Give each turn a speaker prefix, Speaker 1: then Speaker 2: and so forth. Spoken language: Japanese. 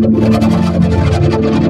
Speaker 1: やったー